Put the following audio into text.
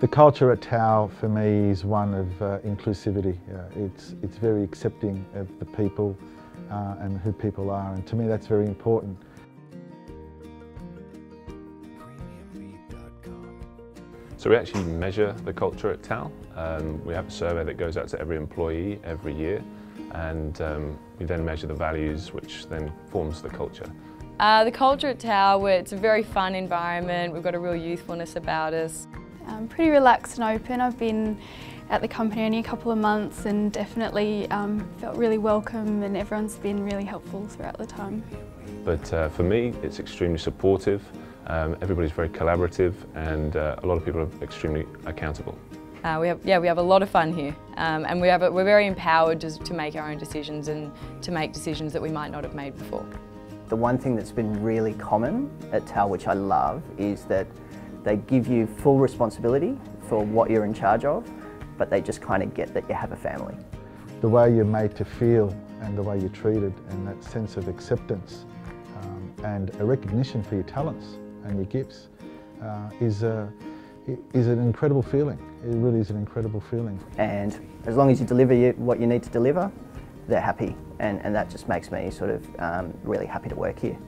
The culture at TAL for me is one of uh, inclusivity. Uh, it's, it's very accepting of the people uh, and who people are and to me that's very important. So we actually measure the culture at TAL. Um, we have a survey that goes out to every employee every year and um, we then measure the values which then forms the culture. Uh, the culture at TAL, it's a very fun environment, we've got a real youthfulness about us. Um, pretty relaxed and open. I've been at the company only a couple of months and definitely um, felt really welcome and everyone's been really helpful throughout the time. But uh, for me, it's extremely supportive. Um, everybody's very collaborative and uh, a lot of people are extremely accountable. Uh, we have, yeah, we have a lot of fun here um, and we have a, we're very empowered to, to make our own decisions and to make decisions that we might not have made before. The one thing that's been really common at TAL, which I love, is that they give you full responsibility for what you're in charge of, but they just kind of get that you have a family. The way you're made to feel and the way you're treated and that sense of acceptance um, and a recognition for your talents and your gifts uh, is, a, is an incredible feeling. It really is an incredible feeling. And as long as you deliver what you need to deliver, they're happy and, and that just makes me sort of um, really happy to work here.